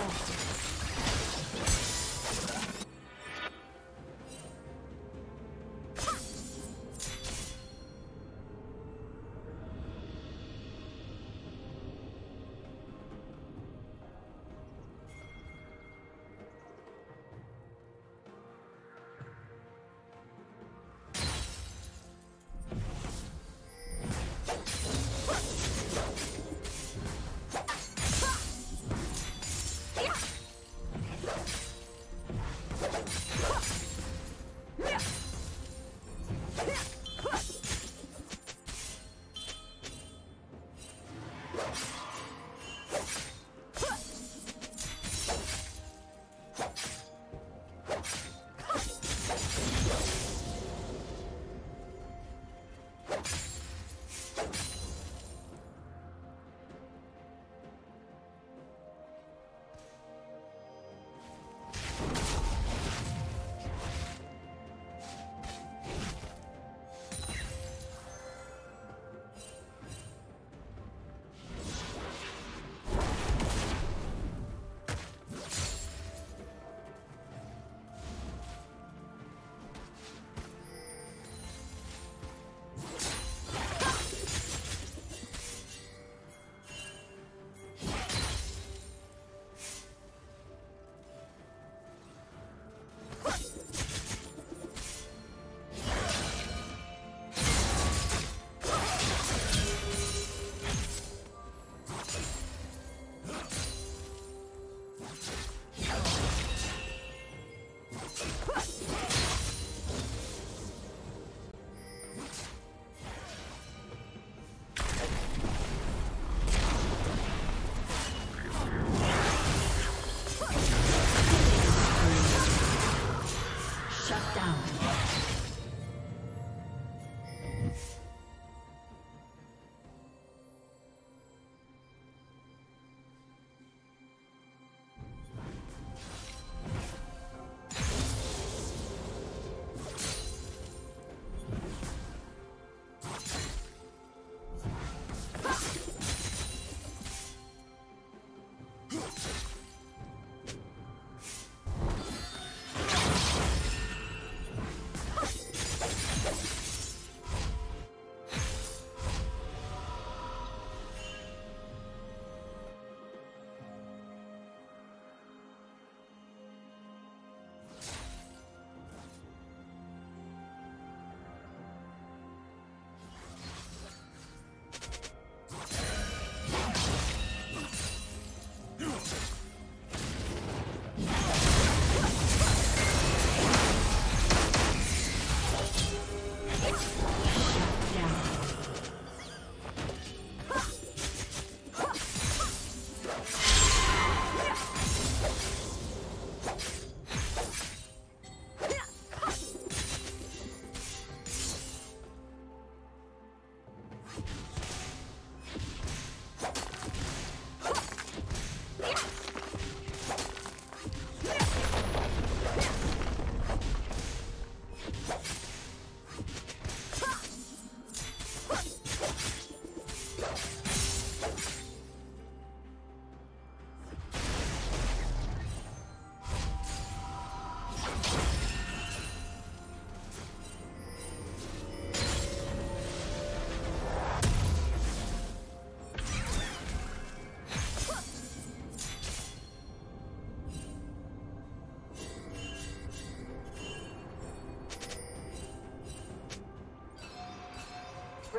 Altar.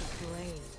Dance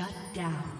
Shut down.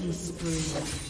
Killing spree.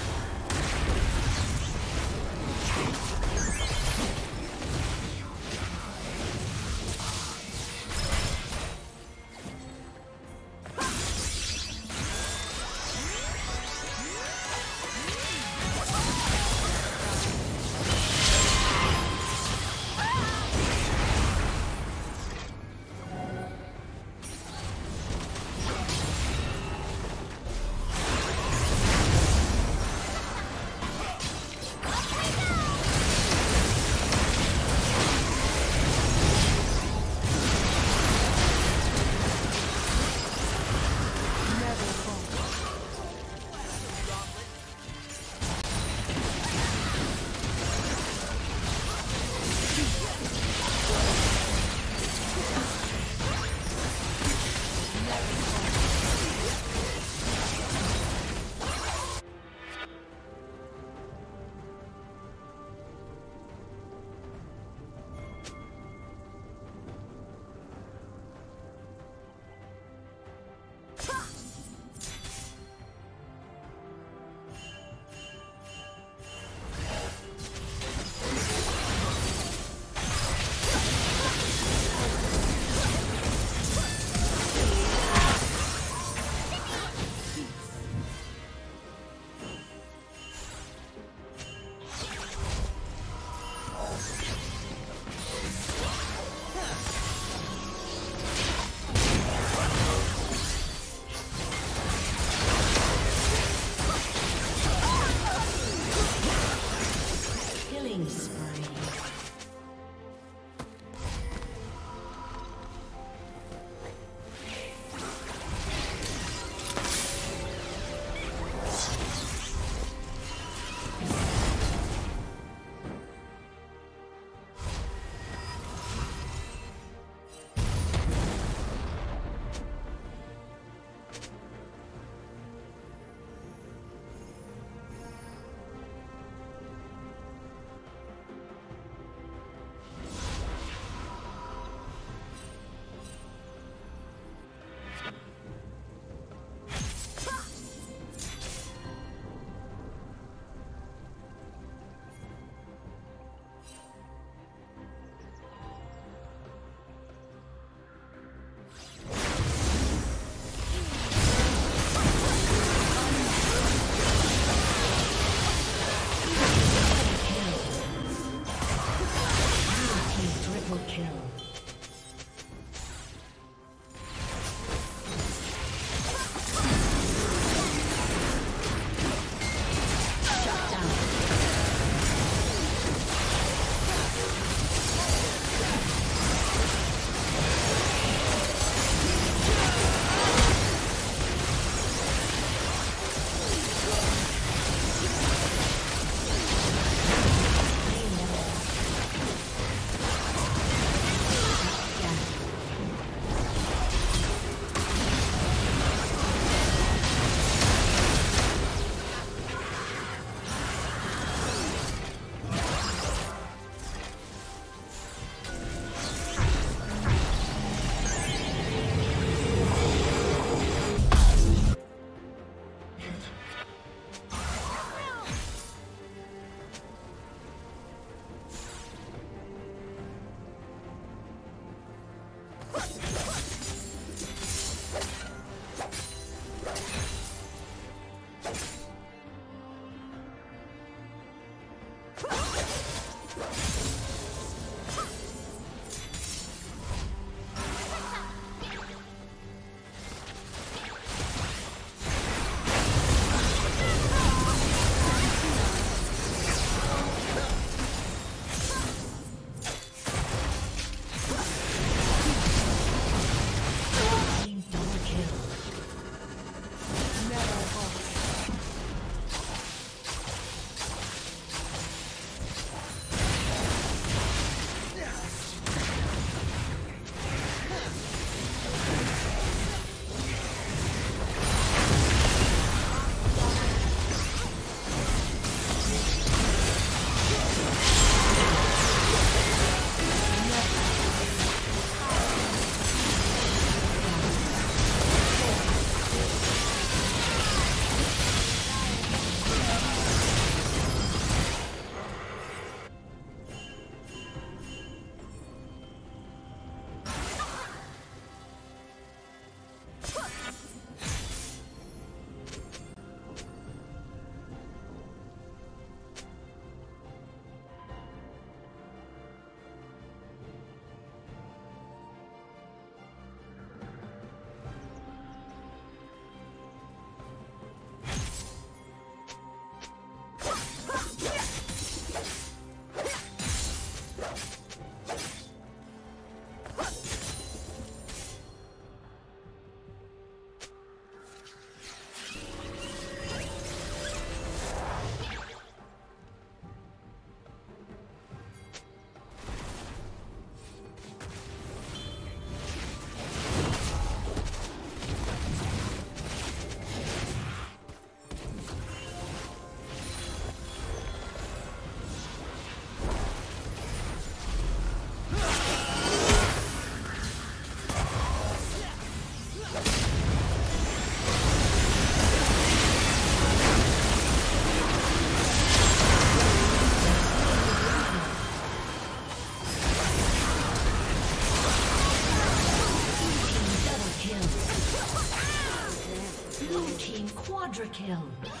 Kill.